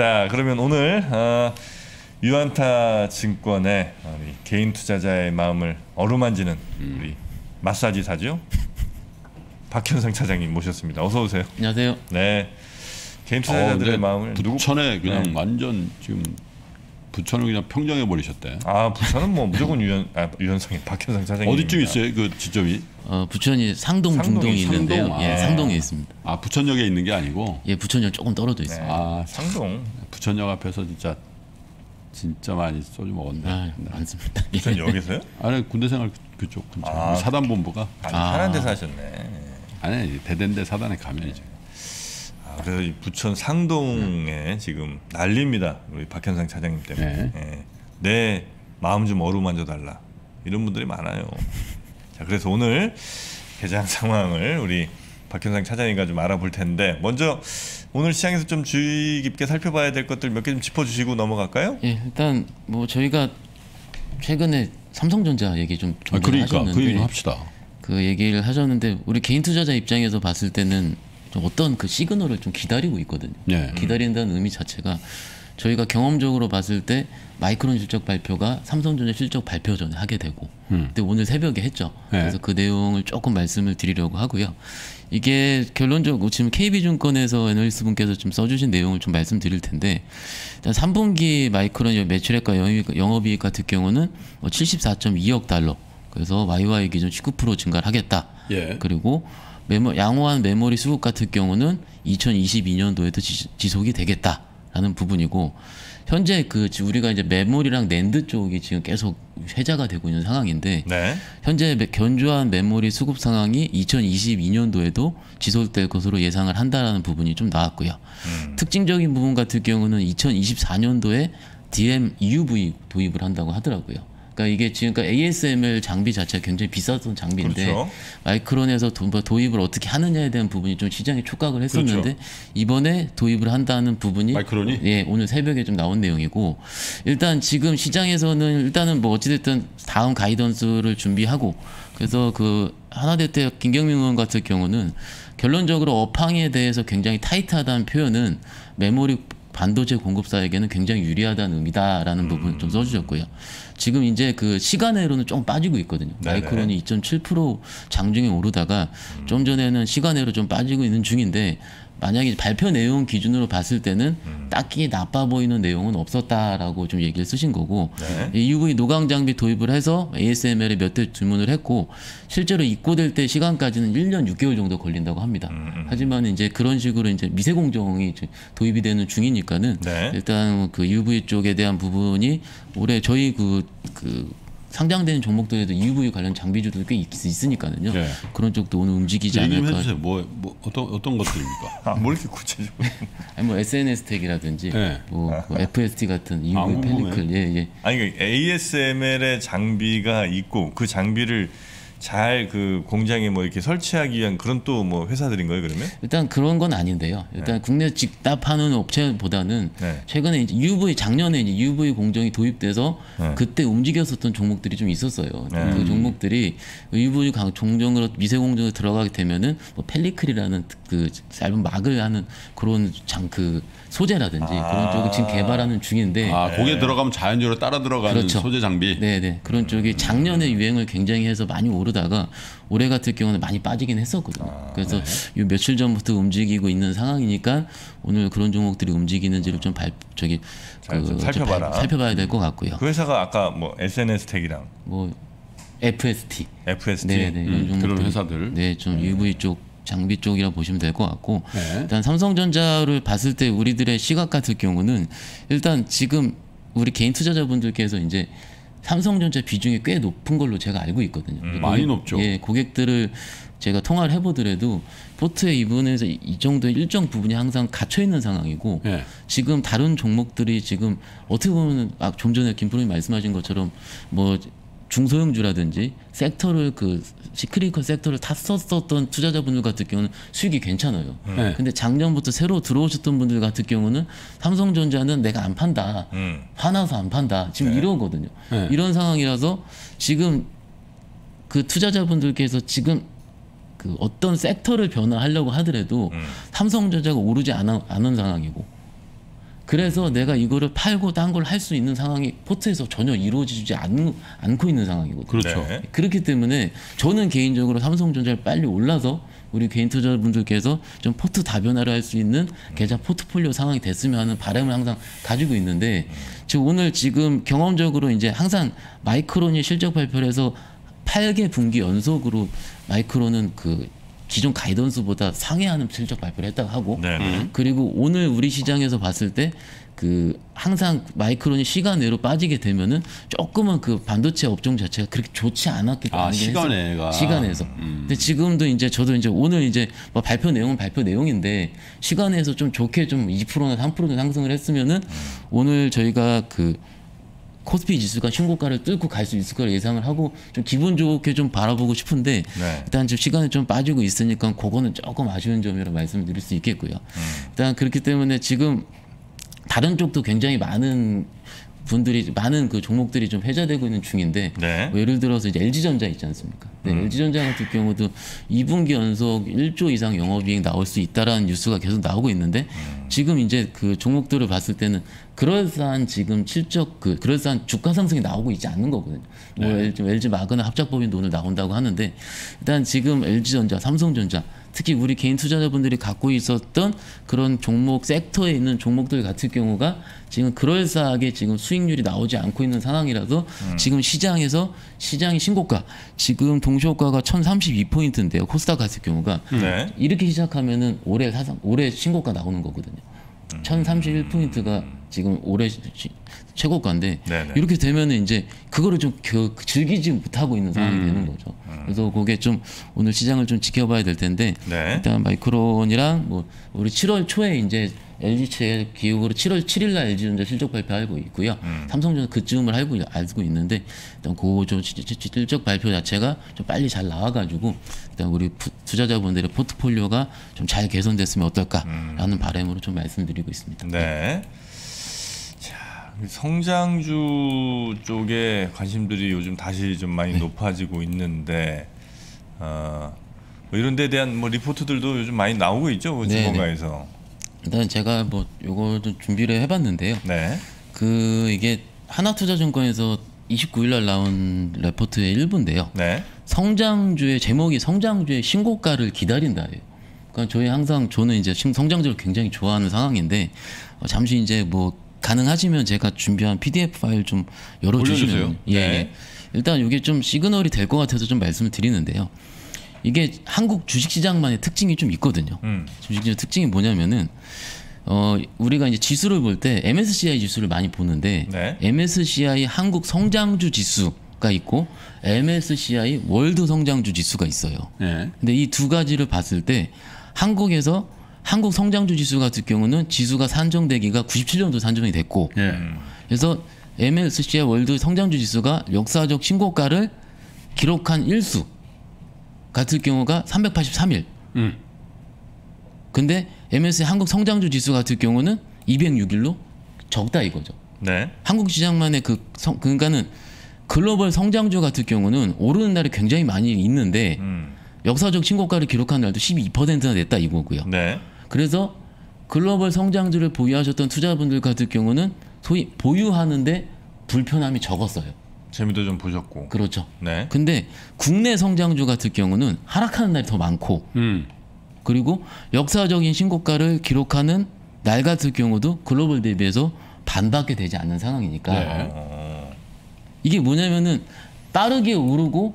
자, 그러면 오늘 어, 유한타 증권의 개인 투자자의 마음을 어루만지는 우리 마사지사죠. 박현상 차장님 모셨습니다. 어서 오세요. 안녕하세요. 네. 개인 어, 투자자들의 근데 마음을 부천에 그냥 네. 완전 지금 부천을 그냥 평정해 버리셨대. 아, 부천은 뭐 무조건 유현 아, 유현성이 박현상 차장님 어디쯤 있어요? 그 지점이? 어, 부천이 상동, 중동이 있는데요. 상동, 예, 아. 상동에 있습니다. 아 부천역에 있는 게 아니고. 예, 부천역 조금 떨어져 있습니다. 아 상동 부천역 앞에서 진짜 진짜 많이 소주 먹었네. 아, 많습니다. 예. 부천 여기서요? 아니 군대 생활 그쪽 근처 아. 사단 본부가 아니, 아. 하는 데 사셨네. 아니 대대인데 사단에 가면 이제 아, 그래서 이 부천 상동에 지금 난립니다. 우리 박현상 차장님 때문에. 네. 예. 내 마음 좀 어루만져 달라. 이런 분들이 많아요. 자, 그래서 오늘 개장 상황을 우리 박현상 차장님과 좀 알아볼 텐데 먼저 오늘 시장에서 좀 주의 깊게 살펴봐야 될 것들 몇 개 좀 짚어주시고 넘어갈까요? 예, 일단 뭐 저희가 최근에 삼성전자 얘기 좀 아 그러니까 하셨는데 그 얘기 좀 합시다. 그 얘기를 하셨는데 우리 개인 투자자 입장에서 봤을 때는 좀 어떤 그 시그널을 좀 기다리고 있거든요. 네. 기다린다는 의미 자체가 저희가 경험적으로 봤을 때 마이크론 실적 발표가 삼성전자 실적 발표 전에 하게 되고 음. 근데 오늘 새벽에 했죠. 네. 그래서 그 내용을 조금 말씀을 드리려고 하고요. 이게 결론적으로 지금 KB증권에서 애널리스트 분께서 좀 써주신 내용을 좀 말씀드릴 텐데 일단 3분기 마이크론 매출액과 영업이익, 같은 경우는 뭐 74.2억 달러 그래서 YY 기준 19% 증가를 하겠다. 예. 그리고 메모, 양호한 메모리 수급 같은 경우는 2022년도에도 지, 지속이 되겠다라는 부분이고 현재 그 지- 우리가 이제 메모리랑 낸드 쪽이 지금 계속 회자가 되고 있는 상황인데 네. 현재 매- 견조한 메모리 수급 상황이 2022년도에도 지속될 것으로 예상을 한다라는 부분이 좀 나왔고요. 특징적인 부분 같은 경우는 2024년도에 DM EUV 도입을 한다고 하더라고요. 그러니까 이게 지금까지 ASML 장비 자체가 굉장히 비쌌던 장비인데 그렇죠. 마이크론에서 도, 도입을 어떻게 하느냐에 대한 부분이 좀 시장에 촉각을 했었는데 이번에 도입을 한다는 부분이 마이크론이? 예 오늘 새벽에 좀 나온 내용이고 일단 지금 시장에서는 일단은 뭐 어찌됐든 다음 가이던스를 준비하고 그래서 그 하나대태 김경민 의원 같은 경우는 결론적으로 업황에 대해서 굉장히 타이트하다는 표현은 메모리 반도체 공급사에게는 굉장히 유리하다는 의미다라는 부분을 좀 써주셨고요. 지금 이제 그 시간외로는 좀 빠지고 있거든요. 네네. 마이크론이 2.7% 장중에 오르다가 좀 전에는 시간외로 좀 빠지고 있는 중인데 만약에 발표 내용 기준으로 봤을 때는 딱히 나빠 보이는 내용은 없었다라고 좀 얘기를 쓰신 거고 네. 이 UV 노광 장비 도입을 해서 ASML에 몇 대 주문을 했고 실제로 입고될 때 시간까지는 1년 6개월 정도 걸린다고 합니다. 음, 하지만 이제 그런 식으로 이제 미세 공정이 도입이 되는 중이니까는 네. 일단 그 UV 쪽에 대한 부분이 올해 저희 그, 그 상장되는 종목들에도 UV 관련 장비주도 꽤 있, 있으니까는요. 네. 그런 쪽도 오늘 움직이지 얘기 좀 않을까. 해주세요. 뭐, 뭐 어떤 어떤 것들입니까? 아, 뭐 이렇게 구체적으로. 아니 뭐 SNS 택이라든지 네. 뭐, 뭐 FST 같은 UV 아. 펠리클 예 예. 아니 그 ASML의 장비가 있고 그 장비를 잘 그 공장에 뭐 이렇게 설치하기 위한 그런 또 뭐 회사들인 거예요 그러면? 일단 그런 건 아닌데요. 일단 국내 직납하는 업체보다는 네. 최근에 이제 UV 작년에 이제 UV 공정이 도입돼서 네. 그때 움직였었던 종목들이 좀 있었어요. 네. 그 종목들이 UV 강- 공정으로 미세 공정에 들어가게 되면은 뭐 펠리클이라는 그 짧은 막을 하는 그런 장 그 소재라든지 아. 그런 쪽을 지금 개발하는 중인데 아, 거기에 들어가면 자연적으로 따라 들어가는 네. 그렇죠. 소재 장비. 네네 그런 쪽이 작년에 유행을 굉장히 해서 많이 오 르다가 올해 같은 경우는 많이 빠지긴 했었거든요. 아, 그래서 네. 요 며칠 전부터 움직이고 있는 상황이니까 오늘 그런 종목들이 움직이는지를 좀 발, 저기 잘좀 살펴봐라. 발- 살펴봐야 될 것 같고요. 그 회사가 아까 뭐 SNS 텍이랑 뭐 FST, FST 네네 이런 음, 종목들, 그런 회사들. 네, 좀 UV 쪽 장비 쪽이라 보시면 될 것 같고 네. 일단 삼성전자를 봤을 때 우리들의 시각 같은 경우는 일단 지금 우리 개인 투자자분들께서 이제 삼성전자 비중이 꽤 높은 걸로 제가 알고 있거든요. 음, 많이 높죠. 예, 고객들을 제가 통화를 해보더라도 포트의 이분에서 이- 이 정도 일정 부분이 항상 갇혀 있는 상황이고 예. 지금 다른 종목들이 지금 어떻게 보면 아, 좀 전에 김 프로님 말씀하신 것처럼 뭐 중소형주라든지 섹터를 그 시크리컬 섹터를 다 썼었던 투자자분들 같은 경우는 수익이 괜찮아요. 네. 근데 작년부터 새로 들어오셨던 분들 같은 경우는 삼성전자는 내가 안 판다. 음. 화나서 안 판다. 지금 이러거든요. 네. 이런 상황이라서 지금 그 투자자분들께서 지금 그 어떤 섹터를 변화하려고 하더라도 음. 삼성전자가 오르지 않아, 않은 상황이고 그래서 내가 이거를 팔고 딴 걸 할 수 있는 상황이 포트에서 전혀 이루어지지 않, 않고 있는 상황이거든요. 그렇죠. 네. 그렇기 때문에 저는 개인적으로 삼성전자를 빨리 올라서 우리 개인 투자분들께서 좀 포트 다변화를 할 수 있는 계좌 포트폴리오 상황이 됐으면 하는 바람을 항상 가지고 있는데 지금 오늘 지금 경험적으로 이제 항상 마이크론이 실적 발표를 해서 8개 분기 연속으로 마이크론은 그 기존 가이던스보다 상회하는 실적 발표를 했다고 하고 네. 네. 그리고 오늘 우리 시장에서 봤을 때 그 항상 마이크론이 시간 내로 빠지게 되면은 조금은 그 반도체 업종 자체가 그렇게 좋지 않았기 때문에 아, 시간에가. 시간에서 근데 지금도 이제 저도 이제 오늘 이제 뭐 발표 내용은 발표 내용인데 시간에서 좀 좋게 좀 2%나 3% 상승을 했으면은 오늘 저희가 그 코스피 지수가 신고가를 뚫고 갈 수 있을 걸 예상을 하고 좀 기분 좋게 좀 바라보고 싶은데 네. 일단 좀 시간이 좀 빠지고 있으니까 그거는 조금 아쉬운 점이라 말씀드릴 수 있겠고요. 일단 그렇기 때문에 지금 다른 쪽도 굉장히 많은 분들이 많은 그 종목들이 좀 회자되고 있는 중인데 네. 뭐 예를 들어서 이제 LG전자 있지 않습니까? 네, 음. LG전자 같은 경우도 2분기 연속 1조 이상 영업이익 나올 수 있다라는 뉴스가 계속 나오고 있는데 음. 지금 이제 그 종목들을 봤을 때는 그럴싸한 지금 실적 그 그럴싸한 주가 상승이 나오고 있지 않는 거거든요. 뭐 네. LG, LG 마그나 합작법인도 오늘 나온다고 하는데 일단 지금 LG전자, 삼성전자 특히 우리 개인 투자자분들이 갖고 있었던 그런 종목 섹터에 있는 종목들 같은 경우가 지금 그럴싸하게 지금 수익률이 나오지 않고 있는 상황이라서 음. 지금 시장에서 시장의 신고가 지금 동시효과가 1032포인트인데요. 코스닥 같은 경우가 네. 이렇게 시작하면은 올해 사상 올해 신고가 나오는 거거든요. 음. 1031포인트가 지금 올해 시- 최고가인데 네네. 이렇게 되면은 이제 그거를 좀 겨- 즐기지 못하고 있는 상황이 음. 되는 거죠. 그래서 그게 좀 오늘 시장을 좀 지켜봐야 될 텐데 네. 일단 마이크론이랑 뭐 우리 7월 초에 이제 LG체 기획으로 7월 7일 날 LG전자 실적 발표하고 있고요. 음. 삼성전자 그쯤을 알고 알고 있는데 일단 그좀 실적 발표 자체가 좀 빨리 잘 나와가지고 일단 우리 푸- 투자자분들의 포트폴리오가 좀 잘 개선됐으면 어떨까라는 바람으로 좀 말씀드리고 있습니다. 음. 네. 자, 성장주 쪽에 관심들이 요즘 다시 좀 많이 네. 높아지고 있는데, 어, 뭐 이런 데 대한 뭐 리포트들도 요즘 많이 나오고 있죠, 그 네, 증권가에서. 일단 제가 뭐 요거 좀 준비를 해봤는데요. 네. 그 이게 하나투자증권에서 29일 날 나온 레포트의 일부인데요. 네. 성장주의 제목이 성장주의 신고가를 기다린다예요. 그러니까 저희 항상 저는 이제 신- 성장주를 굉장히 좋아하는 상황인데 어, 잠시 이제 뭐 가능하시면 제가 준비한 PDF 파일 좀 열어주시면 올려주세요. 예, 네. 예. 일단 이게 좀 시그널이 될 것 같아서 좀 말씀을 드리는데요. 이게 한국 주식시장만의 특징이 좀 있거든요. 음. 주식시장 특징이 뭐냐면은 어 우리가 이제 지수를 볼 때 MSCI 지수를 많이 보는데 네. MSCI 한국 성장주 지수가 있고 MSCI 월드 성장주 지수가 있어요. 네. 근데 이 두 가지를 봤을 때 한국에서 한국 성장주 지수 같은 경우는 지수가 산정되기가 97년도 산정이 됐고 예. 그래서 MSCI 월드 성장주 지수가 역사적 신고가를 기록한 일수 같은 경우가 383일. 음. 근데 MSCI 한국 성장주 지수 같은 경우는 206일로 적다 이거죠. 네. 한국 시장만의 그 성, 그러니까는 글로벌 성장주 같은 경우는 오르는 날이 굉장히 많이 있는데 음. 역사적 신고가를 기록한 날도 12%나 됐다 이거고요. 네. 그래서 글로벌 성장주를 보유하셨던 투자분들 같은 경우는 소위 보유하는데 불편함이 적었어요. 재미도 좀 보셨고. 그렇죠. 네. 근데 국내 성장주 같은 경우는 하락하는 날이 더 많고 음. 그리고 역사적인 신고가를 기록하는 날 같은 경우도 글로벌 대비해서 반밖에 되지 않는 상황이니까 네. 어, 이게 뭐냐면은 빠르게 오르고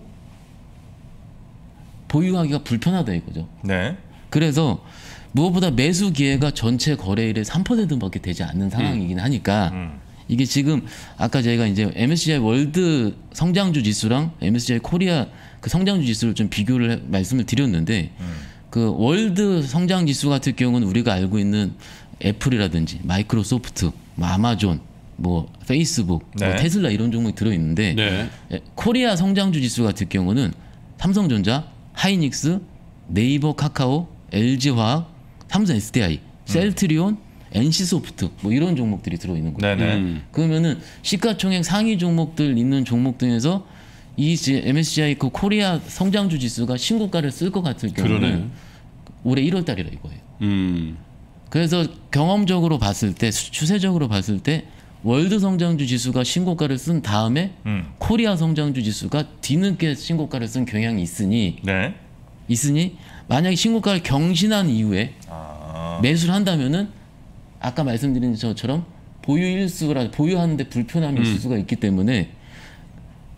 보유하기가 불편하다 이거죠. 네. 그래서 무엇보다 매수 기회가 전체 거래일의 3%밖에 되지 않는 상황이긴 하니까 음. 이게 지금 아까 저희가 이제 MSCI 월드 성장주 지수랑 MSCI 코리아 그 성장주 지수를 좀 비교를 해- 말씀을 드렸는데 그 월드 성장 지수 같은 경우는 우리가 알고 있는 애플이라든지 마이크로소프트, 뭐 아마존, 뭐 페이스북, 네. 뭐 테슬라 이런 종목이 들어 있는데 네. 예, 코리아 성장주 지수 같은 경우는 삼성전자, 하이닉스, 네이버 카카오, LG화학, 삼성 SDI, 셀트리온, NC소프트 뭐 이런 종목들이 들어 있는 거예요. 네네. 음. 그러면은 시가총액 상위 종목들 있는 종목 중에서 이 지- MSCI 그 코리아 성장주 지수가 신고가를 쓸 것 같을 경우는 그러네. 올해 1월 달이라 이거예요. 음. 그래서 경험적으로 봤을 때 수- 추세적으로 봤을 때 world 성장주 지수가 신고가를 쓴 다음에 음. 코리아 성장주 지수가 뒤늦게 신고가를 쓴 경향이 있으니 네. 있으니 만약에 신고가를 경신한 이후에 아. 매수를 한다면은 아까 말씀드린 것처럼 보유 일수라 보유하는데 불편함이 있을 수가 있기 때문에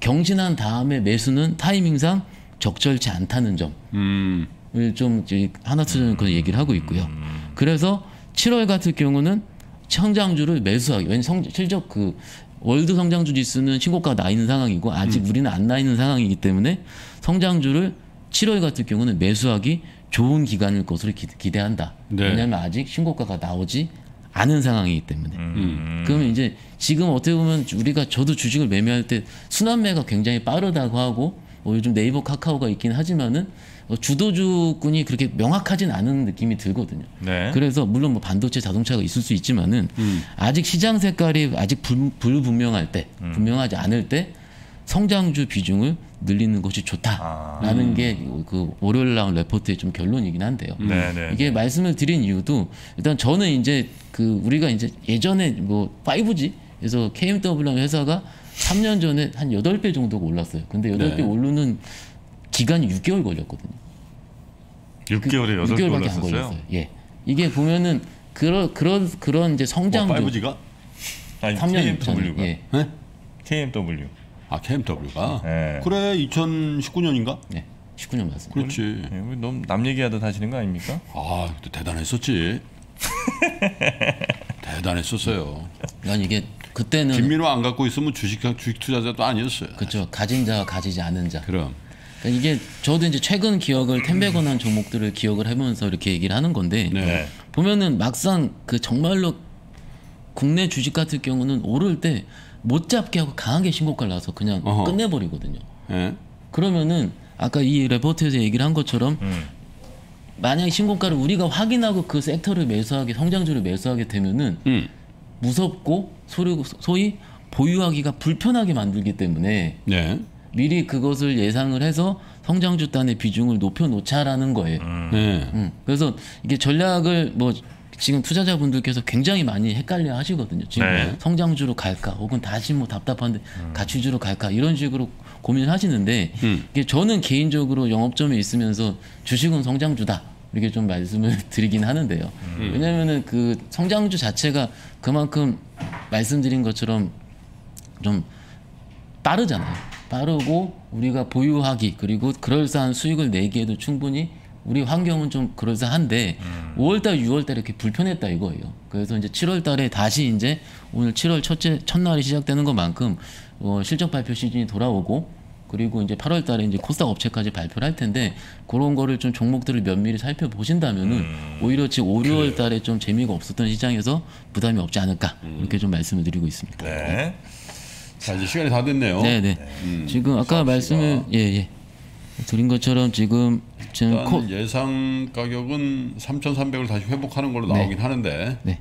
경신한 다음에 매수는 타이밍상 적절치 않다는 점을 음. 좀 이제 하나 투자는 그 얘기를 하고 있고요. 그래서 7월 같은 경우는 성장주를 매수하기. 왜냐 성 실적 그 월드 성장주 지수는 신고가가 나 있는 상황이고 아직 우리는 안 나 있는 상황이기 때문에 성장주를 7월 같은 경우는 매수하기 좋은 기간일 것으로 기, 기대한다. 네. 왜냐하면 아직 신고가가 나오지 않은 상황이기 때문에. 음. 그러면 이제 지금 어떻게 보면 우리가 저도 주식을 매매할 때 순환매가 굉장히 빠르다고 하고 뭐 요즘 네이버 카카오가 있긴 하지만은 어, 주도주군이 그렇게 명확하진 않은 느낌이 들거든요. 네. 그래서 물론 뭐 반도체 자동차가 있을 수 있지만은 아직 시장 색깔이 아직 불, 불분명할 때 분명하지 않을 때 성장주 비중을 늘리는 것이 좋다라는 게그 월요일 나온 레포트의 좀 결론이긴 한데요. 네, 네. 이게 말씀을 드린 이유도 일단 저는 이제 그 우리가 이제 예전에 뭐 5G에서 KMW라는 회사가 3년 전에 한 8배 정도가 올랐어요. 근데 8배 네. 오르는 기간이 6개월 걸렸거든요. 6개월에 8개 6개월밖에 안 올랐었어요. 걸렸어요. 예. 이게 보면은 그런 그런 그런 이제 뭐 성장도 5G가? 아니 3년 전에 KMW가. 예. 네? KMW. 아 KMW가. 네. 그래 2019년인가? 네. 19년 맞습니다. 그렇지. 예, 우리 너무 남 얘기하다 하시는 거 아닙니까? 아 그때 대단했었지. 대단했었어요. 그러니까 이게 그때는 김민호 안 갖고 있으면 주식 주식 투자자도 아니었어요. 그렇죠. 가진 자와 가지지 않은 자. 그럼. 그러니까 이게 저도 이제 최근 기억을 텐베건한 종목들을 기억을 하면서 이렇게 얘기를 하는 건데 네. 네. 보면은 막상 그 정말로 국내 주식 같은 경우는 오를 때 못 잡게 하고 강하게 신고가를 나서 그냥 어허. 끝내버리거든요. 예. 그러면은 아까 이 레포트에서 얘기를 한 것처럼 음. 만약에 신고가를 우리가 확인하고 그 섹터를 매수하게 성장주를 매수하게 되면은 음. 무섭고 소리, 소위 보유하기가 불편하게 만들기 때문에 네. 미리 그것을 예상을 해서 성장주 단의 비중을 높여 놓자라는 거예요. 네. 음, 그래서 이게 전략을 뭐 지금 투자자분들께서 굉장히 많이 헷갈려 하시거든요. 지금 네. 성장주로 갈까 혹은 다시 뭐 답답한데 가치주로 갈까 이런 식으로 고민을 하시는데 음. 이게 저는 개인적으로 영업점에 있으면서 주식은 성장주다. 이렇게 좀 말씀을 드리긴 하는데요. 왜냐면은 그 성장주 자체가 그만큼 말씀드린 것처럼 좀 빠르잖아요. 빠르고 우리가 보유하기 그리고 그럴싸한 수익을 내기에도 충분히 우리 환경은 좀 그럴싸한데 5월달, 6월달 이렇게 불편했다 이거예요. 그래서 이제 7월달에 다시 이제 오늘 7월 첫째 첫날이 시작되는 것만큼 어, 실적 발표 시즌이 돌아오고 그리고 이제 8월 달에 이제 코스닥 업체까지 발표를 할 텐데 그런 거를 좀 종목들을 면밀히 살펴보신다면은 오히려 지금 5, 6월 달에 좀 재미가 없었던 시장에서 부담이 없지 않을까 이렇게 좀 말씀을 드리고 있습니다. 네. 자 이제 시간이 다 됐네요. 네네. 지금 아까 말씀을 예예 드린 것처럼 지금 지금 코 예상 가격은 3,300을 다시 회복하는 걸로 네. 나오긴 하는데 네.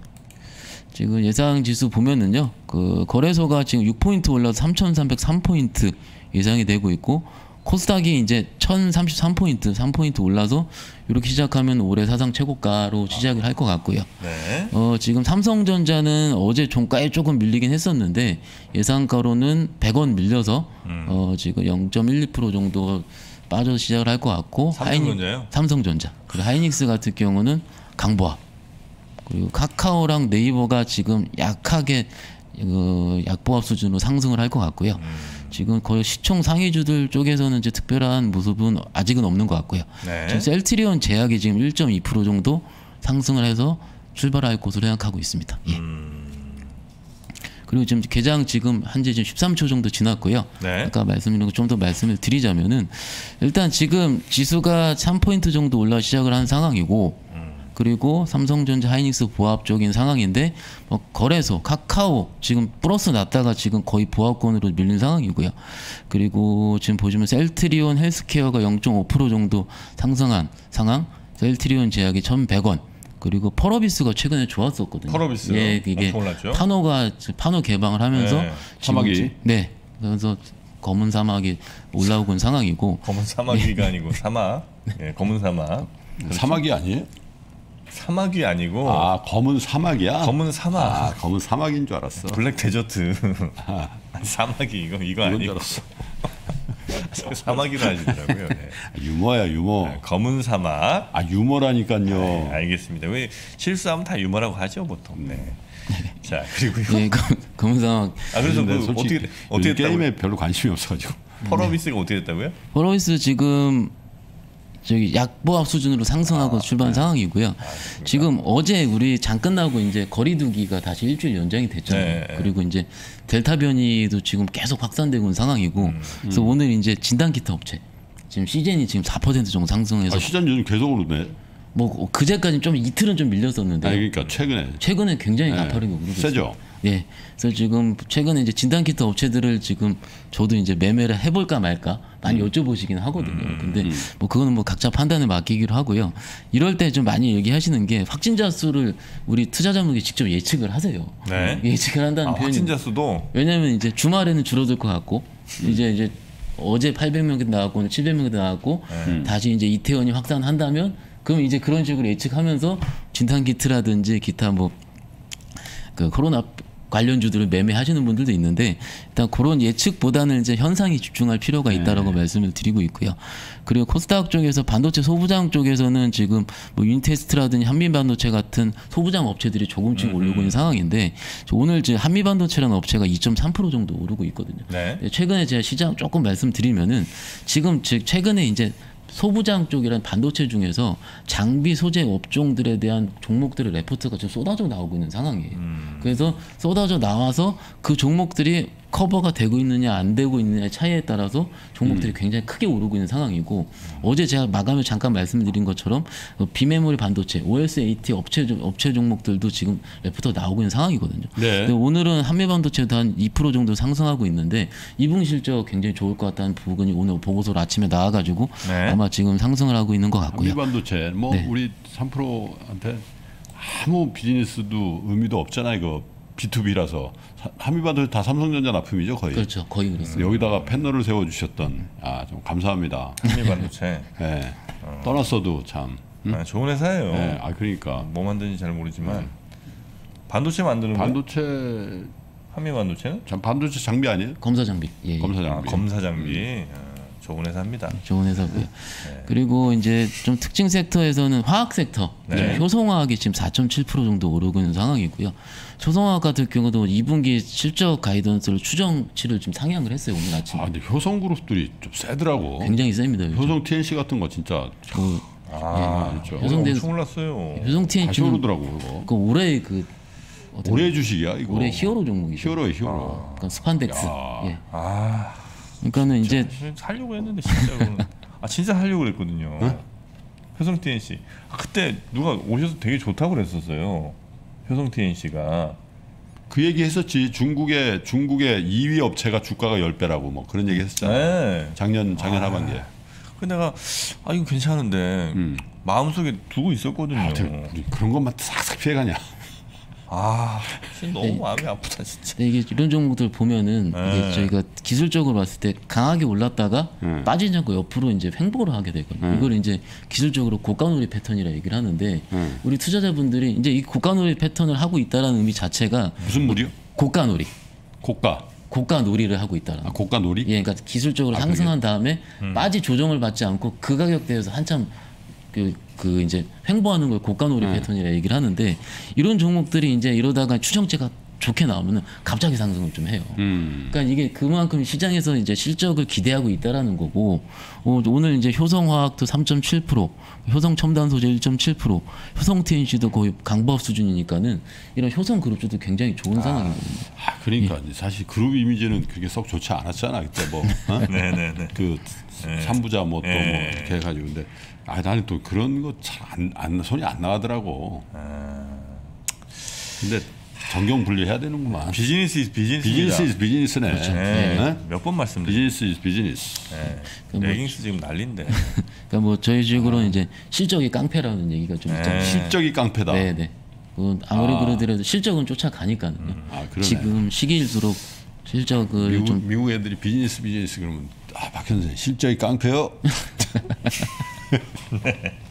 지금 예상 지수 보면은요 그 거래소가 지금 6포인트 올라서 3,303포인트 예상이 되고 있고 코스닥이 이제 1,033포인트 3포인트 올라서 이렇게 시작하면 올해 사상 최고가로 시작을 할 것 같고요. 네. 어, 지금 삼성전자는 어제 종가에 조금 밀리긴 했었는데 예상가로는 100원 밀려서 어, 지금 0.12% 정도 빠져 시작을 할 것 같고 삼성전자요? 하이닉- 삼성전자 그리고 하이닉스 같은 경우는 강보합 그리고 카카오랑 네이버가 지금 약하게 그 약보합 수준으로 상승을 할 것 같고요. 음. 지금 거의 시총 상위주들 쪽에서는 이제 특별한 모습은 아직은 없는 것 같고요. 네. 지금 셀트리온 제약이 지금 1.2% 정도 상승을 해서 출발할 것으로 생각하고 있습니다. 예. 그리고 지금 개장 지금 한지 지금 13초 정도 지났고요. 네. 아까 말씀드린 거 좀 더 말씀을 드리자면은 일단 지금 지수가 3포인트 정도 올라 시작을 한 상황이고 그리고 삼성전자 하이닉스 보합적인 상황인데 뭐 거래소 카카오 지금 플러스 났다가 지금 거의 보합권으로 밀린 상황이고요. 그리고 지금 보시면 셀트리온 헬스케어가 0.5% 정도 상승한 상황. 셀트리온 제약이 1,100원. 그리고 펄어비스가 최근에 좋았었거든요. 펄어비스 예, 이게 엄청 올랐죠? 판호가 판호 개방을 하면서 네. 사마귀. 지- 네. 그래서 검은 사막이 올라오고 있는 상황이고 검은 사마귀가 아니고 사막. 예, 검은 사막. 사막이 아니에요? 사마귀 아니고 아 검은 사막이야? 검은 사막. 아 검은 사마귀인 줄 알았어. Black Desert. 사마귀 이거 이거 아니고 알았어. 사막이라 하시더라고요. 네. 유머야 유머. 검은 사막. 아 유머라니까요. 네, 알겠습니다. 왜 실수하면 다 유머라고 하죠 보통. 네. 자 그리고요. 예, 검- 검은사막 아 그래서 그 어떻게 어떻게? 게임에 별로 관심이 없어가지고. 펄어비스가 어떻게 됐다고요? 포로이스 지금 저기 약보합 수준으로 상승하고 출발한 상황이고요. 지금 어제 우리 장 끝나고 이제 거리두기가 다시 일주일 연장이 됐잖아요. 네. 그리고 이제 델타 변이도 지금 계속 확산되고 있는 상황이고, 그래서 오늘 이제 진단 키트 업체 지금 시젠이 지금 4% 정도 상승해서 아, 시장 요즘 계속 오르네. 뭐 그제까지 좀 이틀은 좀 밀렸었는데 아 그러니까 최근에 최근에 굉장히 네. 가파르게 오르고 있어요. 예. 그래서 지금 최근에 이제 진단 키트 업체들을 지금 저도 이제 매매를 해볼까 말까 많이 음. 여쭤보시긴 하거든요. 근데 뭐 그거는 뭐 각자 판단에 맡기기로 하고요. 이럴 때 좀 많이 얘기하시는 게 확진자 수를 우리 투자자분들이 직접 예측을 하세요. 네. 예측을 한다는 아, 표현이 확진자 수도 왜냐면 이제 주말에는 줄어들 것 같고 이제 이제 어제 800명 나왔고 오늘 700명 나왔고 다시 이제 이태원이 확산한다면 그럼 이제 그런 식으로 예측하면서 진단 키트라든지 기타 뭐그 코로나 관련주들을 매매하시는 분들도 있는데 일단 그런 예측보다는 이제 현상에 집중할 필요가 있다라고 말씀을 드리고 있고요. 그리고 코스닥 쪽에서 반도체 소부장 쪽에서는 지금 뭐 유니테스트라든지 한미반도체 같은 소부장 업체들이 조금씩 오르고 있는 상황인데 저 오늘 이제 한미반도체라는 업체가 2.3% 정도 오르고 있거든요. 네. 네, 최근에 제가 시장 조금 말씀드리면은 지금 즉 최근에 이제 소부장 쪽이란 반도체 중에서 장비 소재 업종들에 대한 종목들의 레포트가 좀 쏟아져 나오고 있는 상황이에요. 그래서 쏟아져 나와서 그 종목들이 커버가 되고 있느냐 안 되고 있느냐의 차이에 따라서 종목들이 굉장히 크게 오르고 있는 상황이고 어제 제가 마감에 잠깐 말씀드린 것처럼 어, 비메모리 반도체, OSAT 업체 종- 업체 종목들도 지금 레포트가 나오고 있는 상황이거든요. 네. 근데 오늘은 한미반도체도 한 2% 정도 상승하고 있는데 이분 실적 굉장히 좋을 것 같다는 부분이 오늘 보고서로 아침에 나와가지고 네. 아마 지금 상승을 하고 있는 것 같고요. 한미반도체 뭐 네. 우리 3%한테 아무 비즈니스도 의미도 없잖아요. 이거 B2B라서 한미반도체 다 삼성전자 납품이죠 거의. 그렇죠, 거의 그렇습니다. 여기다가 패널을 세워주셨던 아 좀 감사합니다. 한미반도체 예. 떠났어도 참. 아, 좋은 회사예요. 예. 아 그러니까 뭐 만드는지 잘 모르지만 반도체 만드는 거 반도체 한미 반도체는 참 반도체 장비 아니에요? 검사 장비, 예, 예. 검사 아, 장비. 검사 장비 아, 좋은 회사입니다. 좋은 회사고요. 그리고 이제 좀 특징 섹터에서는 화학 섹터, 네. 효성화학이 지금 4.7% 정도 오르고 있는 상황이고요. 효성화학 같은 경우도 2분기 실적 가이던스를 추정치를 지금 상향을 했어요 오늘 아침에. 아 근데 효성 그룹들이 좀 세더라고. 굉장히 셉니다. 요즘. 효성 TNC 같은 거 진짜 그 아, 그렇죠. 효성- 엄청 올랐어요. 효성 다시 TNC는 오르더라고 그거. 그 올해 그 올해 주식이야 이거. 올해 히어로 종목이죠. 히어로예 히어로. 그러니까 스판덱스. 야. 예. 아, 그러니까는 이제 살려고 했는데 진짜로는 아 진짜 살려고 그랬거든요. 효성 TNC 아, 그때 누가 오셔서 되게 좋다고 그랬었어요. 효성 TNC가 그 얘기 했었지 중국의 중국의 2위 업체가 주가가 10배라고 뭐 그런 얘기 했었잖아. 네. 작년 작년 하반기에. 그 내가 아 이거 괜찮은데 음. 마음속에 두고 있었거든요. 아, 그런 것만 싹싹 피해가냐. 아, 진짜 네. 너무 마음이 아프다 진짜. 근데 이게 이런 종목들 보면은 네. 이게 저희가 기술적으로 봤을 때 강하게 올랐다가 네. 빠지지 않고 옆으로 이제 횡보를 하게 되거든요. 이걸 이제 기술적으로 고가놀이 패턴이라 얘기를 하는데 네. 우리 투자자분들이 이제 이 고가놀이 패턴을 하고 있다라는 의미 자체가 무슨 물이요? 고가놀이, 고가. 고가 놀이를 하고 있다라는 아, 고가 놀이? 예, 그러니까 기술적으로 아, 상승한 다음에 음. 빠지 조정을 받지 않고 그 가격대에서 한참 그, 그 이제 횡보하는 걸 고가 놀이 네. 패턴이라 얘기를 하는데 이런 종목들이 이제 이러다가 추정체가 좋게 나오면은 갑자기 상승을 좀 해요. 음. 그러니까 이게 그만큼 시장에서 이제 실적을 기대하고 있다라는 거고 어, 오늘 이제 효성화학도 3.7%, 효성 첨단 소재 1.7%, 효성 TNC도 거의 강보합 수준이니까는 이런 효성 그룹주도 굉장히 좋은 상황이거든요. 아, 그러니까 사실 그룹 이미지는 그렇게 썩 좋지 않았잖아 그때 뭐. 어? 네네네. 그 삼부자 뭐 또뭐 네. 이렇게 해가지고 근데 아 나는 또 그런 거 잘 안 안, 손이 안 나가더라고. 근데 정경 분리해야 되는구만. Business is business. Business is business네. 네. 네? 몇번 말씀드렸죠. Business is business. 네. 그 뭐- 레깅스 지금 난린데. 그러니까 뭐 저희 식으로는 이제 실적이 깡패라는 얘기가 좀 있잖아요. 네. 실적이 깡패다. 네, 네. 그 아무리 아. 그러더라도 실적은 쫓아가니까는요. 아 그러네. 지금 시기일수록 실적을 미국, 좀 미국 애들이 비즈니스 비즈니스 그러면 아 박현선 실적이 깡패요.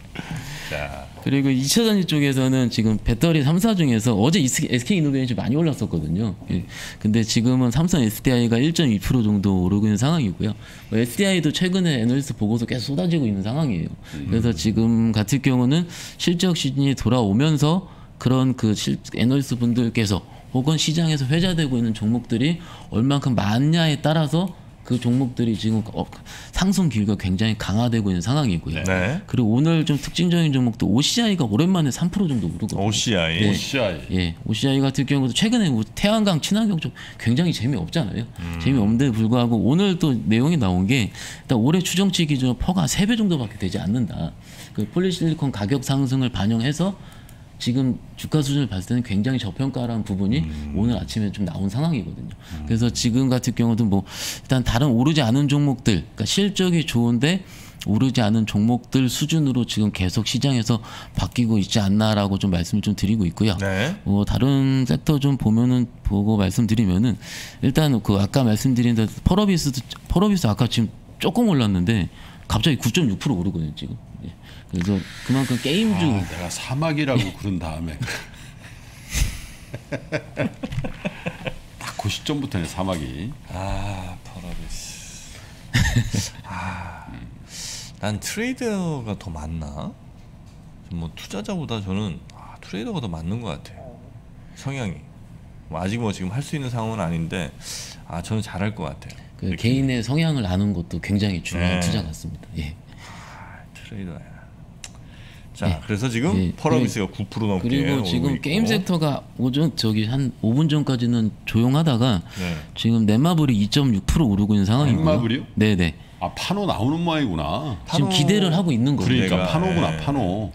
자, 그리고 2차 전지 쪽에서는 지금 배터리 3사 중에서 어제 SK 이노베이션이 많이 올랐었거든요. 예. 근데 지금은 삼성 SDI가 1.2% 정도 오르고 있는 상황이고요. 뭐 SDI도 최근에 애널리스트 보고서 계속 쏟아지고 있는 상황이에요. 그래서 지금 같은 경우는 실적 시즌이 돌아오면서 그런 그 실, 애널리스트 분들께서 혹은 시장에서 회자되고 있는 종목들이 얼만큼 많냐에 따라서 그 종목들이 지금 어, 상승 기류가 굉장히 강화되고 있는 상황이고요. 네. 그리고 오늘 좀 특징적인 종목도 OCI가 오랜만에 3% 정도 오르거든요. OCI. 네. OCI. 예, OCI 같은 경우도 최근에 뭐 태양광, 친환경 쪽 굉장히 재미없잖아요. 재미없는데 불구하고 오늘 또 내용이 나온 게 일단 올해 추정치 기준 퍼가 3배 정도밖에 되지 않는다. 그 폴리실리콘 가격 상승을 반영해서 지금 주가 수준을 봤을 때는 굉장히 저평가라는 부분이 오늘 아침에 좀 나온 상황이거든요. 그래서 지금 같은 경우도 뭐 일단 다른 오르지 않은 종목들, 그러니까 실적이 좋은데 오르지 않은 종목들 수준으로 지금 계속 시장에서 바뀌고 있지 않나라고 좀 말씀을 좀 드리고 있고요. 네. 뭐 다른 섹터 좀 보면은 보고 말씀드리면은 일단 그 아까 말씀드린 데 펄어비스도 펄어비스 아까 지금 조금 올랐는데 갑자기 9.6% 오르거든요 지금. 예. 그래서 그만큼 게임주 아, 내가 사막이라고 그런 다음에 딱 그 시점부터네 사막이. 아, 펄어비스. 아, 난 트레이더가 더 맞나? 뭐 투자자보다 저는 아, 트레이더가 더 맞는 것 같아요. 성향이. 뭐 아직 뭐 지금 할 수 있는 상황은 아닌데, 아 저는 잘할 것 같아요. 그. 개인의 성향을 아는 것도 굉장히 중요한 네. 투자 같습니다. 예. 트레이더야. 자, 네. 그래서 지금 예. 펄어비스가 9% 넘게 그리고 지금 있고. 게임 섹터가 오전 저기 한 5분 전까지는 조용하다가 네. 지금 넷마블이 2.6% 오르고 있는 상황이고요. 넷마블이요? 네 네. 아 파노 나오는 모양이구나. 지금 파노- 기대를 하고 있는 거예요. 그러니까 파노구나 예. 파노.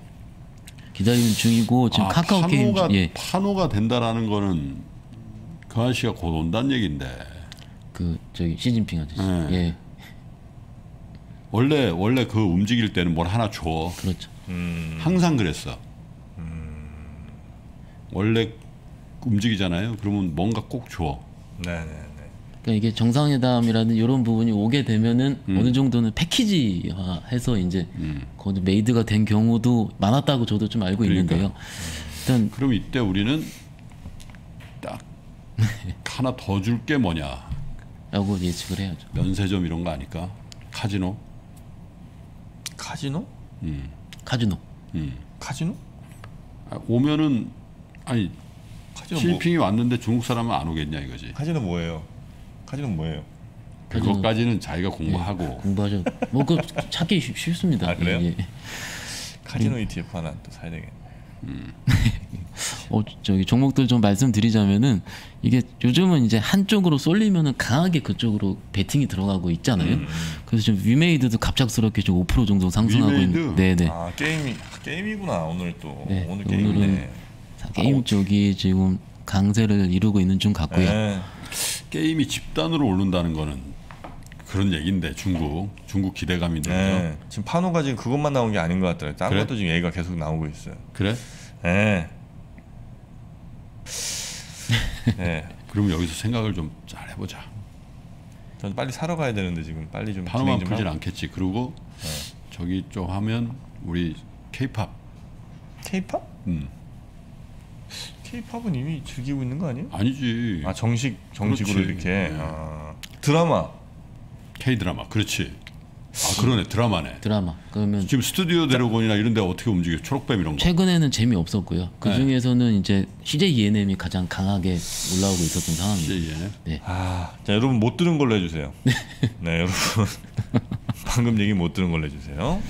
기다리는 중이고 지금 아, 카카오 게임 파노가 예. 파노가 된다라는 거는 그한 씨가 곧 온다는 얘긴데 그 저기 시진핑 아저씨. 네. 예. 원래 원래 그 움직일 때는 뭘 하나 줘. 그렇죠. 음, 항상 그랬어. 원래 움직이잖아요. 그러면 뭔가 꼭 줘. 네네네. 그러니까 이게 정상회담이라든 이런 부분이 오게 되면은 음. 어느 정도는 패키지화해서 이제 거기 made가 된 경우도 많았다고 저도 좀 알고 그러니까. 있는데요. 일단 그럼 이때 우리는 딱 하나 더 줄 게 뭐냐? 라고 예측을 해야죠. 면세점 이런 거 아닐까? 카지노? 카지노? 카지노. 음. 카지노? 아, 오면은 아니 카지노 뭐? 시진핑이 왔는데 중국 사람은 안 오겠냐 이거지. 카지노 뭐예요? 카지노 뭐예요? 그것까지는 자기가 공부하고 공부하죠. 뭐 그 찾기 쉽, 쉽습니다. 아, 그래요? 예, 예. 카지노 음. ETF 하나 또 사야 되겠네. 어 저기 종목들 좀 말씀드리자면은 이게 요즘은 이제 한쪽으로 쏠리면은 강하게 그쪽으로 베팅이 들어가고 있잖아요. 음. 그래서 지금 위메이드도 갑작스럽게 지금 5% 정도 상승하고? 있는. 네네. 아 게임이 게임이구나 오늘 또 네, 오늘 오늘은 게임이네. 게임 쪽이 지금 강세를 이루고 있는 중 같고요. 네. 게임이 집단으로 오른다는 거는 그런 얘긴데 중국 중국 기대감인데 네. 지금 파노가 지금 그것만 나온 게 아닌 것 같더라고요. 다른 그래? 것도 지금 얘기가 계속 나오고 있어요. 그래? 네. 네. 그럼 여기서 생각을 좀 잘 해보자. 전 빨리 사러 가야 되는데 지금 빨리 좀 파노만 좀 풀진 하고. 않겠지. 그리고 네. 저기 좀 하면 우리 케이팝 K-팝? 음. K-팝은 이미 즐기고 있는 거 아니에요? 아니지. 아 정식 정식으로 그렇지. 이렇게 네. 아, 드라마 K 드라마. 그렇지. 아 그러네 드라마네. 드라마. 그러면 지금 스튜디오 데려곤이나 이런 데 어떻게 움직여? 초록뱀 이런 거. 최근에는 재미 없었고요. 그 네. 중에서는 이제 CJ ENM이 가장 강하게 올라오고 있었던 상황입니다. 예, 예. 아, 자 여러분 못 들은 걸로 해주세요. 네, 여러분 방금 얘기 못 들은 걸로 해주세요.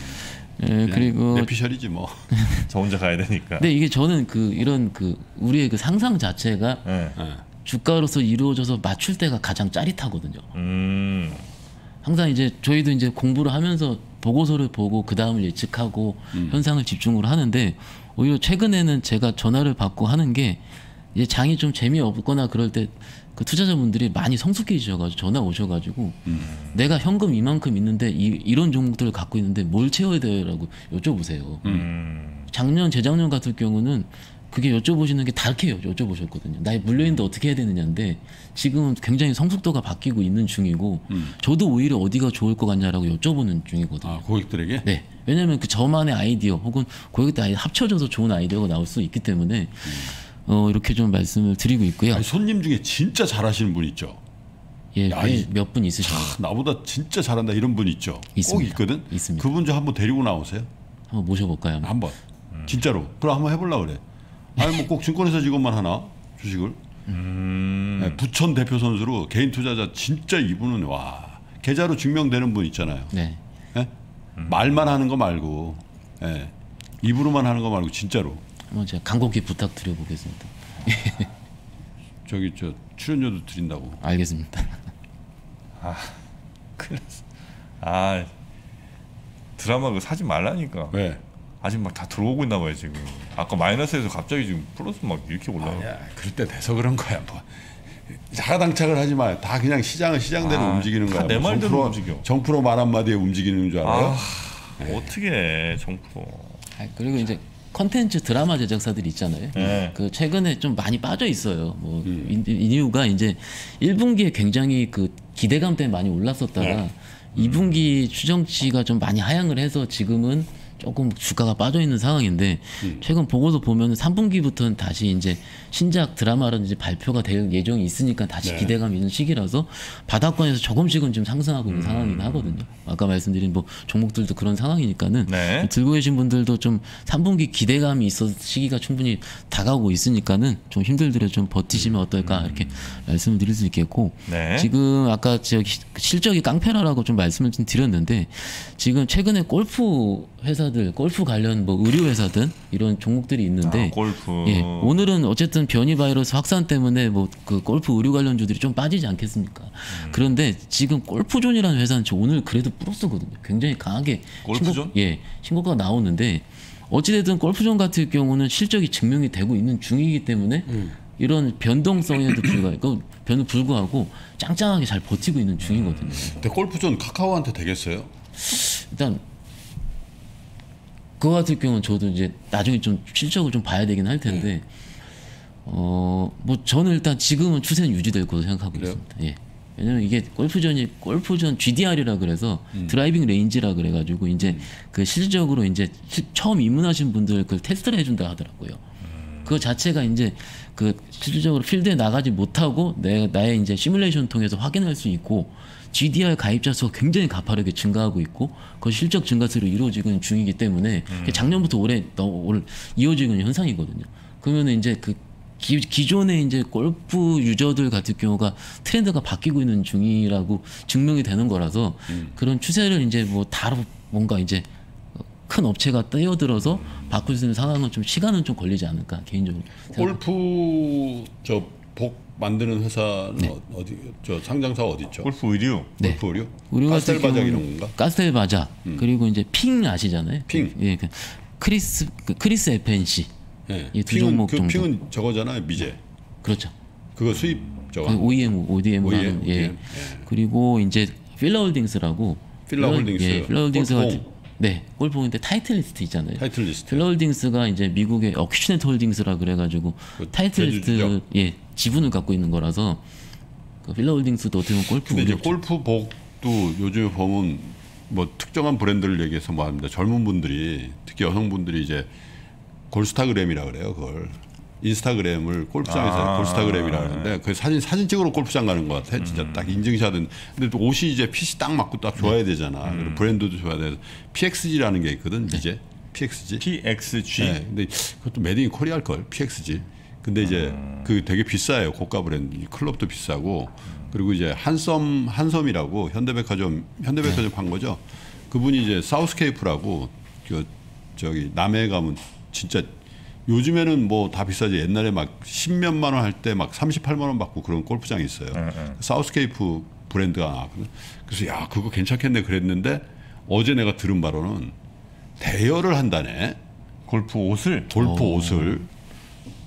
예, 그냥 그리고 내피셜이지 뭐. 저 혼자 가야 되니까. 근데 이게 저는 그 이런 그 우리의 그 상상 자체가 네. 예. 주가로서 이루어져서 맞출 때가 가장 짜릿하거든요. 음, 항상 이제 저희도 이제 공부를 하면서 보고서를 보고 그 다음을 예측하고 현상을 집중으로 하는데 오히려 최근에는 제가 전화를 받고 하는 게 이제 장이 좀 재미없거나 그럴 때 그 투자자분들이 많이 성숙해지셔가지고 전화 오셔가지고 내가 현금 이만큼 있는데 이, 이런 종목들을 갖고 있는데 뭘 채워야 돼라고 여쭤보세요. 음, 작년 재작년 같은 경우는 그게 여쭤보시는 게 다르게 여- 여쭤보셨거든요. 나의 물려있는데 어떻게 해야 되느냐인데 지금은 굉장히 성숙도가 바뀌고 있는 중이고 저도 오히려 어디가 좋을 것 같냐라고 여쭤보는 중이거든요. 아 고객들에게. 네. 왜냐하면 그 저만의 아이디어 혹은 고객들 합쳐져서 좋은 아이디어가 나올 수 있기 때문에 어, 이렇게 좀 말씀을 드리고 있고요. 아니, 손님 중에 진짜 잘하시는 분 있죠. 예, 몇 분. 아, 나보다 진짜 잘한다 이런 분 있죠. 있습니다. 꼭 있거든. 있습니다. 그분 좀 한번 데리고 나오세요. 한번 모셔볼까요? 한번 진짜로. 그럼 한번 해보려 그래. 아니 뭐 꼭 증권회사 직원만 하나 주식을. 네, 부천 대표 선수로 개인 투자자 진짜 이분은 와 계좌로 증명되는 분 있잖아요. 네. 예? 말만 하는 거 말고 예. 입으로만 하는 거 말고 진짜로 한번 제가 간곡히 부탁드려 보겠습니다. 저기 저 출연료도 드린다고. 알겠습니다. 아 드라마 그 사지 말라니까. 왜? 아직 막 다 들어오고 있나 봐요 지금. 아까 마이너스에서 갑자기 지금 플러스 막 이렇게 올라요. 야 그럴 때 돼서 그런 거야 뭐. 자가당착을 하지 마. 다 그냥 시장은 시장대로 아, 움직이는 다 거야. 내 뭐 말대로 정프로- 움직여. 정프로 말 한마디에 움직이는 줄 알아요? 아 어떻게 해 정프로. 아, 그리고 이제 컨텐츠 드라마 제작사들이 있잖아요. 네. 그 최근에 좀 많이 빠져 있어요. 뭐 음. 이, 이 이유가 이제 1분기에 굉장히 그 기대감 때문에 많이 올랐었다가 네. 2분기 추정치가 좀 많이 하향을 해서 지금은 조금 주가가 빠져 있는 상황인데 음. 최근 보고서 보면 3분기부터는 다시 이제 신작 드라마라든지 발표가 될 예정이 있으니까 다시 네. 기대감 있는 시기라서 바닥권에서 조금씩은 좀 상승하고 있는 상황이긴 하거든요. 아까 말씀드린 뭐 종목들도 그런 상황이니까는 네. 들고 계신 분들도 좀 3분기 기대감이 있어 시기가 충분히 다가오고 있으니까는 좀 힘들더라도 좀 버티시면 어떨까 이렇게 말씀을 드릴 수 있겠고 네. 지금 아까 저기 실적이 깡패라라고 좀 말씀을 좀 드렸는데 지금 최근에 골프 회사 들 골프 관련 뭐 의류 회사든 이런 종목들이 있는데 아, 골프. 예, 오늘은 어쨌든 변이 바이러스 확산 때문에 뭐 그 골프 의류 관련주들이 좀 빠지지 않겠습니까? 음. 그런데 지금 골프존이라는 회사는 저 오늘 그래도 플러스거든요. 굉장히 강하게 골프존? 신고, 예, 신고가가 나오는데 어찌됐든 골프존 같은 경우는 실적이 증명이 되고 있는 중이기 때문에 음. 이런 변동성에도 불구하고 변을 불구하고 짱짱하게 잘 버티고 있는 중이거든요. 근데 골프존 카카오한테 되겠어요? 일단 그거 같은 경우는 저도 이제 나중에 좀 실적을 좀 봐야 되긴 할 텐데 어뭐 저는 일단 지금은 추세는 유지될 거로 생각하고 그래요? 있습니다. 예. 왜냐면 이게 골프존이 골프존 GDR이라 그래서 음. driving range라 그래가지고 이제 그 실질적으로 이제 시- 처음 입문하신 분들 그걸 테스트를 해준다 하더라고요. 음. 그 자체가 이제 그 실질적으로 필드에 나가지 못하고 내 나의 이제 시뮬레이션 통해서 확인할 수 있고 GDR 가입자 수가 굉장히 가파르게 증가하고 있고 그 실적 증가세로 이루어지고 있는 중이기 때문에 그게 작년부터 올해 너- 올 이어지고 있는 현상이거든요. 그러면 이제 그 기, 기존의 이제 골프 유저들 같은 경우가 트렌드가 바뀌고 있는 중이라고 증명이 되는 거라서 그런 추세를 이제 뭐 다로 뭔가 이제 큰 업체가 뛰어들어서 바꿀 수 있는 상황은 좀 시간은 좀 걸리지 않을까 개인적으로 생각- 골프 저 복 만드는 회사는 네. 어- 어디 저 상장사 어디 있죠? 골프 의류. 네. 골프 의류? 우리 같은 경우는 이런 건가? 까스텔바작 그리고 이제 핑 아시잖아요. 핑. 예, 그 크리스 그 크리스 F&C 예. 이두 핑은- 종목 그 정도. 핑은 저거잖아요 미제. 그렇죠. 그거 수입 저거. 그 OEM ODM이라는 OEM, 예. ODM. 그리고 이제 필라홀딩스라고 필라홀딩스. 예, 필라홀딩스가 골프공. 네 골프인데 타이틀리스트 있잖아요. 타이틀리스트. 필라홀딩스가 이제 미국의 아쿠쉬네트 홀딩스라 그래가지고 그 타이틀리스트 대주주죠? 예 지분을 갖고 있는 거라서 그 필라홀딩스도 어떻게 보면 골프 근데 이제 의류 골프 복도 요즘에 보면 뭐 특정한 브랜드를 얘기해서 뭐 합니다. 젊은 분들이 특히 여성분들이 이제 골스타그램이라 그래요. 그걸 인스타그램을 골프장에서 아. 골스타그램이라 하는데 그 사진 사진 찍으러 골프장 가는 것 같아. 진짜 음. 딱 인증샷은 근데 또 옷이 이제 핏이 딱 맞고 딱 네. 좋아야 되잖아. 음. 그리고 브랜드도 좋아야 돼. PXG라는 게 있거든. 네. 이제 PXG. PXG. 네, 근데 그것도 in Korea일 걸 PXG. 근데 이제 그 되게 비싸요 고가 브랜드 클럽도 비싸고 그리고 이제 한섬 한섬이라고 현대백화점 현대백화점 판 거죠. 그분이 이제 사우스케이프라고 그 저기 남해 가면 진짜 요즘에는 뭐 다 비싸지 옛날에 막 십몇만 원 할 때막 38만 원 받고 그런 골프장이 있어요. 사우스케이프 브랜드가 나왔거든. 그래서 야 그거 괜찮겠네 그랬는데 어제 내가 들은 바로는 대여를 한다네. 골프 옷을 골프 옷을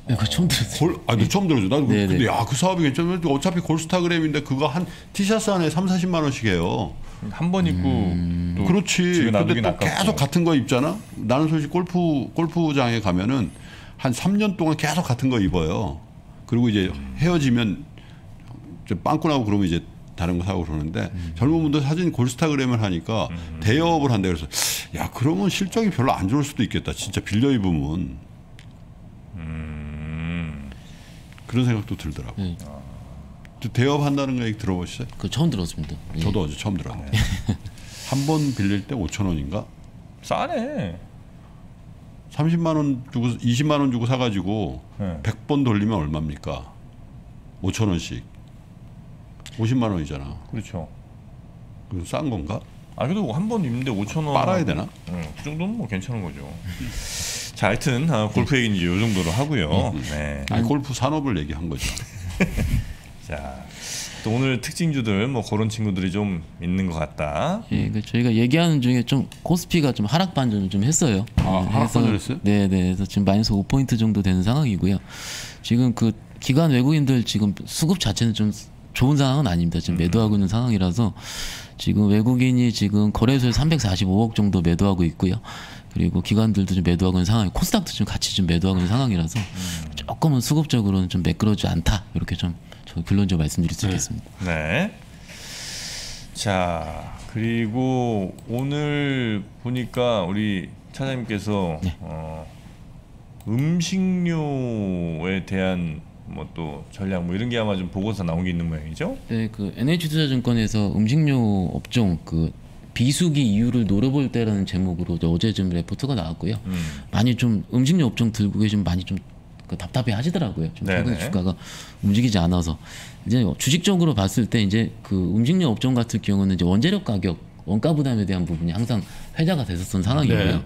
예, 그거 처음 들었어요. 골, 아, 너 처음 들어줘. 나도 네네. 근데 야, 그 사업이 괜찮은데 어차피 골스타그램인데 그거 한 티셔츠 안에 3, 40만 원씩 해요. 한 번 입고 또 그렇지. 근데 또 아깝고. 계속 같은 거 입잖아. 나는 솔직히 골프 골프장에 가면은 한 3년 동안 계속 같은 거 입어요. 그리고 이제 헤어지면 저 빵꾸 나고 그러면 이제 다른 거 사고 그러는데 젊은 분들 사진 골스타그램을 하니까 대여업을 한다 그래서 야 그러면 실적이 별로 안 좋을 수도 있겠다. 진짜 빌려 입으면 그런 생각도 들더라고. 네. 요 대여업 한다는 거 얘기 들어보셨어요? 그 처음 들었습니다. 예. 저도 어제 처음 들었는데 한번 빌릴 때 5천 원인가? 싸네. 30만 원 주고 20만 원 주고 사가지고 네. 100번 돌리면 얼마입니까? 5천 원씩 50만 원이잖아. 그렇죠. 그럼 싼 건가? 아 그래도 한 번 입는데 5천 원 빨아야 되나? 응, 그 정도는 뭐 괜찮은 거죠. 자, 하여튼 아, 골프 얘기는 요 정도로 하고요. 네. 아니 골프 산업을 얘기한 거죠. 자, 또 오늘 특징주들 뭐 그런 친구들이 좀 있는 것 같다. 예, 그 저희가 얘기하는 중에 좀 코스피가 좀 하락 반전을 좀 했어요. 아, 네, 하락 그래서- 반전 했어요? 네, 네. 그래서 지금 마이너스 5포인트 정도 되는 상황이고요. 지금 그 기관 외국인들 지금 수급 자체는 좀 좋은 상황은 아닙니다. 지금 매도하고 있는 상황이라서 지금 외국인이 지금 거래소에 345억 정도 매도하고 있고요. 그리고 기관들도 좀 매도하고 있는 상황이 코스닥도 좀 같이 좀 매도하고 있는 상황이라서 조금은 수급적으로는 좀 매끄러지 않다. 이렇게 좀저 결론적으로 말씀드릴 수 있겠습니다. 네. 자, 그리고 오늘 보니까 우리 차장님께서 네. 어, 음식료에 대한 뭐 또 전략 뭐 이런 게 아마 좀 보고서 나온 게 있는 모양이죠? 네, 그 NH투자증권에서 음식료 업종 그 비수기 이유를 노려볼 때라는 제목으로 어제 좀 레포트가 나왔고요. 음. 많이 좀 음식료 업종 들고 계시면 많이 좀 그 답답해 하시더라고요. 좀 네네. 최근 주가가 움직이지 않아서 이제 주식적으로 봤을 때 이제 그 음식료 업종 같은 경우는 이제 원재료 가격 원가 부담에 대한 부분이 항상 회자가 됐었던 상황이고요. 네.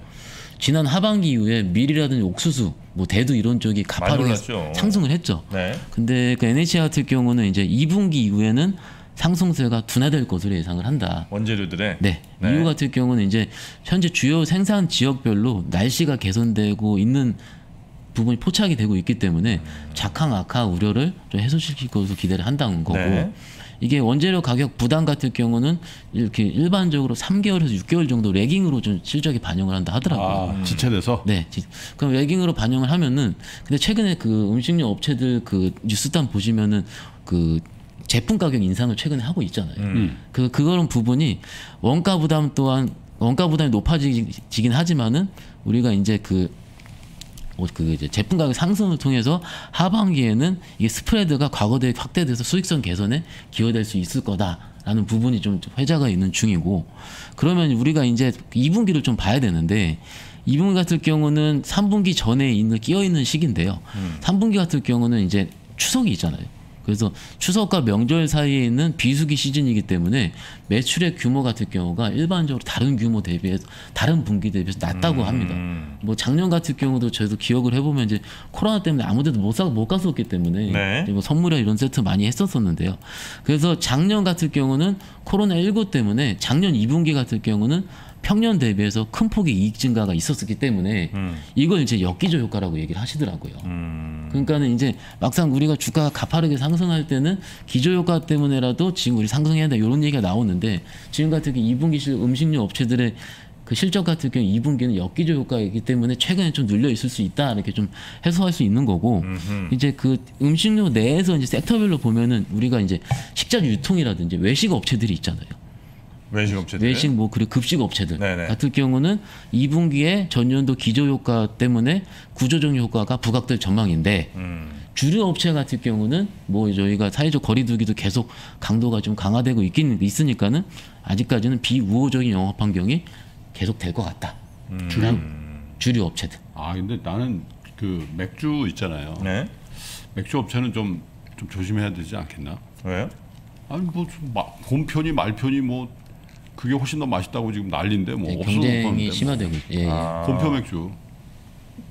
지난 하반기 이후에 밀이라든지 옥수수, 뭐 대두 이런 쪽이 가파르게. 상승을 했죠. 네. 근데 그 NH 같은 경우는 이제 2분기 이후에는 상승세가 둔화될 것으로 예상을 한다. 원재료들의 네. 네. 이유 같은 경우는 이제 현재 주요 생산 지역별로 날씨가 개선되고 있는 부분이 포착이 되고 있기 때문에 작황 악화 우려를 좀 해소시킬 것으로 기대를 한다는 거고 네. 이게 원재료 가격 부담 같은 경우는 이렇게 일반적으로 3개월에서 6개월 정도 레깅으로 좀 실적이 반영을 한다 하더라고요. 아 지체돼서 네. 지- 그럼 레깅으로 반영을 하면은 근데 최근에 그 음식료 업체들 그 뉴스단 보시면은 그 제품 가격 인상을 최근에 하고 있잖아요. 음. 그 그런 부분이 원가 부담 또한 원가 부담이 높아지긴 하지만은 우리가 이제 그 어, 그 이제 제품 가격 상승을 통해서 하반기에는 이게 스프레드가 과거 대비 확대돼서 수익성 개선에 기여될 수 있을 거다라는 부분이 좀 회자가 있는 중이고 그러면 우리가 이제 2분기를 좀 봐야 되는데 2분기 같은 경우는 3분기 전에 있는 끼어 있는 시기인데요. 3분기 같은 경우는 이제 추석이 있잖아요. 그래서 추석과 명절 사이에 있는 비수기 시즌이기 때문에 매출의 규모 같은 경우가 일반적으로 다른 규모 대비해서 다른 분기 대비해서 낮다고 합니다. 뭐 작년 같은 경우도 저희도 기억을 해보면 이제 코로나 때문에 아무데도 못, 사, 못 갔었기 때문에 네. 뭐 선물이나 이런 세트 많이 했었었는데요. 그래서 작년 같은 경우는 코로나 19 때문에 작년 2분기 같은 경우는 평년 대비해서 큰 폭의 이익 증가가 있었기 때문에 이걸 이제 역기조 효과라고 얘기를 하시더라고요. 음. 그러니까는 이제 막상 우리가 주가가 가파르게 상승할 때는 기조 효과 때문에라도 지금 우리 상승해야 된다 이런 얘기가 나오는데 지금 같은 경우 2분기 실 음식료 업체들의 그 실적 같은 경우 2분기는 역기조 효과이기 때문에 최근에 좀 눌려 있을 수 있다 이렇게 좀 해소할 수 있는 거고 이제 그 음식료 내에서 이제 섹터별로 보면은 우리가 이제 식자 유통이라든지 외식 업체들이 있잖아요. 외식 업체들. 외식 뭐 그리고 급식 업체들 네네. 같은 경우는 2분기에 전년도 기조 효과 때문에 구조적 효과가 부각될 전망인데 음. 주류 업체 같은 경우는 뭐 저희가 사회적 거리두기도 계속 강도가 좀 강화되고 있긴 있으니까는 아직까지는 비우호적인 영업 환경이 계속 될 것 같다. 음. 주류 주류 업체들. 아 근데 나는 그 맥주 있잖아요. 네. 맥주 업체는 좀 좀 조심해야 되지 않겠나? 왜요? 아니 뭐좀 마- 봄편이 말편이 뭐 그게 훨씬 더 맛있다고 지금 난리인데 뭐 네, 경쟁이 심화되고 있- 예. 아. 뭐. 봄표 맥주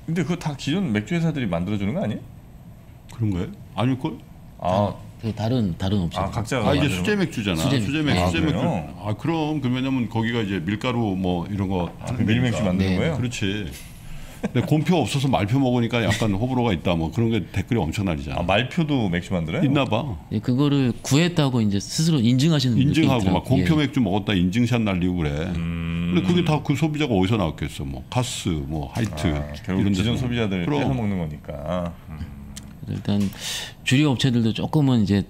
근데 그거 다 기존 맥주 회사들이 만들어주는 거 아니에요? 그런 거예요? 아닐 걸? 아, 그 다른 다른 업체. 아 각자가 아 이게 수제 맥주잖아. 수제 수제, 맥주. 맥주, 아, 수제 맥주. 아 그럼 그 왜냐면 거기가 이제 밀가루 뭐 이런 거 아, 그 밀맥주 만드는 네. 거예요? 그렇지. 근데 곰표 없어서 말표 먹으니까 약간 호불호가 있다 뭐 그런 게 댓글이 엄청 날리잖아. 아 말표도 맥주 만들어요? 있나 봐. 예, 그거를 구했다고 이제 스스로 인증하시는 인증하고 막. 곰표 예. 맥주 먹었다 인증샷 날리고 그래. 음. 근데 그게 다 그 소비자가 어디서 나왔겠어? 뭐 카스, 뭐 하이트 아, 결국 이런 기존. 소비자들. 뺏어 먹는 거니까. 음. 일단 주류 업체들도 조금은 이제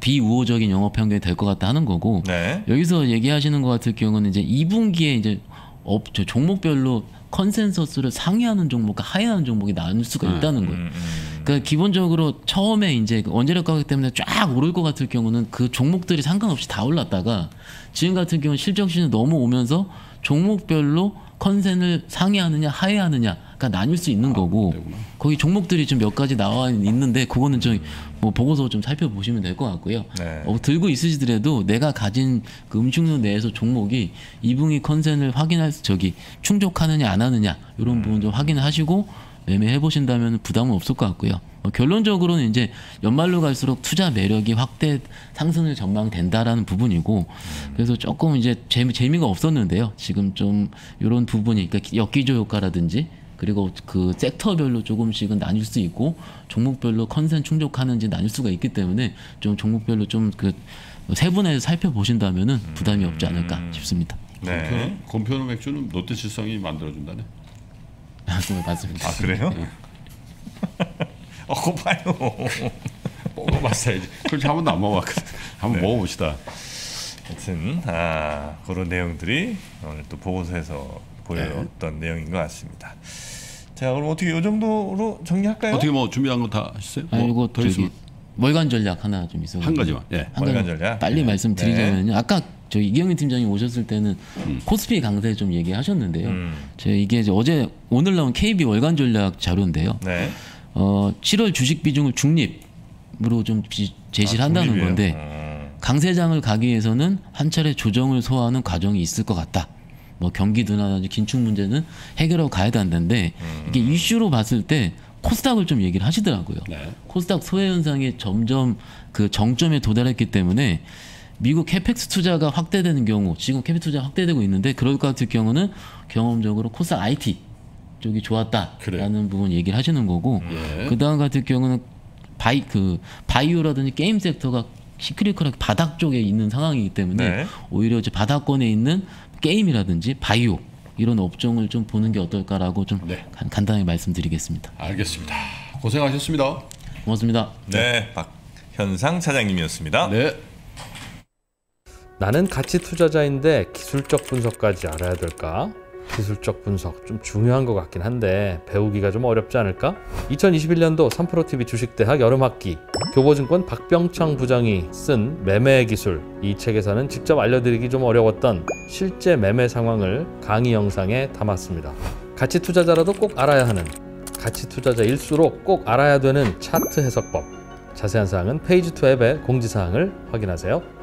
비우호적인 영업 환경이 될 것 같다 하는 거고 네. 여기서 얘기하시는 것 같은 경우는 이제 2분기에 이제 업, 저 종목별로 컨센서스를 상회하는 종목과 하회하는 종목이 나눌 수가 있다는 거예요. 음, 음. 그러니까 기본적으로 처음에 이제 그 원자재 가격 때문에 쫙 오를 것 같을 경우는 그 종목들이 상관없이 다 올랐다가 지금 같은 경우는 실적 시즌 넘어오면서 종목별로 컨센을 상회하느냐 하회하느냐 가 나뉠 수 있는 거고 거기 종목들이 좀 몇 가지 나와 있는데 그거는 좀 뭐 보고서 좀 살펴보시면 될 것 같고요. 네. 어, 들고 있으시더라도 내가 가진 그 음식료 내에서 종목이 이분기 컨센을 확인할 수- 저기 충족하느냐 안 하느냐 이런 부분 좀 확인을 하시고 매매해 보신다면 부담은 없을 것 같고요. 어, 결론적으로는 이제 연말로 갈수록 투자 매력이 확대 상승을 전망된다라는 부분이고 그래서 조금 이제 재미 재미가 없었는데요. 지금 좀 이런 부분이 그러니까 역기조 효과라든지 그리고 그 섹터별로 조금씩은 나뉠 수 있고 종목별로 컨센 충족하는지 나뉠 수가 있기 때문에 좀 종목별로 좀 그 세분해서 살펴보신다면은 부담이 없지 않을까 싶습니다. 네. 곰표노 맥주는 롯데칠성이 만들어준다네. 말씀을 받습니다. 아 그래요? 어, 그거 봐요. 먹어봤어야지. 그렇지 한 번 도 안 먹어봤거든. 한번 먹어봅시다. 하여튼 아, 그런 내용들이 오늘 또 보고서에서 보였던 내용인 것 같습니다. 자, 그럼 어떻게 이 정도로 정리할까요? 어떻게 뭐 준비한 거다 하셨어요? 아, 뭐 이거 더 저기 있으면 월간 전략 하나 좀 있어. 한 가지만. 예. 한 월간 전략? 빨리 네. 말씀드리자면요. 아까 저 이경민 팀장님 오셨을 때는 코스피 강세 좀 얘기하셨는데요. 음. 제 이게 이제 어제 오늘 나온 KB 월간 전략 자료인데요. 네. 어 7월 주식 비중을 중립으로 좀 비- 제시를 아, 한다는? 건데 어. 강세장을 가기 위해서는 한 차례 조정을 소화하는 과정이 있을 것 같다. 뭐 경기 둔화나 긴축 문제는 해결하고 가야 된다는데 음. 이게 이슈로 봤을 때 코스닥을 좀 얘기를 하시더라고요. 네. 코스닥 소외 현상이 점점 그 정점에 도달했기 때문에 미국 CAPEX 투자가 확대되는 경우 지금 CAPEX 투자 확대되고 있는데 그럴 것 같을 경우는 경험적으로 코스닥 IT 쪽이 좋았다라는 그래요. 부분 얘기를 하시는 거고 예. 그 다음 같은 경우는 바이 그 바이오라든지 게임 섹터가 cyclical하게 바닥 쪽에 있는 상황이기 때문에 네. 오히려 이제 바닥권에 있는 게임이라든지 바이오 이런 업종을 좀 보는 게 어떨까라고 좀 네. 간- 간단하게 말씀드리겠습니다. 알겠습니다. 고생하셨습니다. 고맙습니다. 네, 박현상 차장님이었습니다. 네. 나는 가치 투자자인데 기술적 분석까지 알아야 될까? 기술적 분석 좀 중요한 것 같긴 한데 배우기가 좀 어렵지 않을까? 2021년도 3프로TV 주식대학 여름학기 교보증권 박병창 부장이 쓴 매매 기술 이 책에서는 직접 알려드리기 좀 어려웠던 실제 매매 상황을 강의 영상에 담았습니다. 가치 투자자라도 꼭 알아야 하는 가치 투자자일수록 꼭 알아야 되는 차트 해석법 자세한 사항은 페이지2 앱의 공지사항을 확인하세요.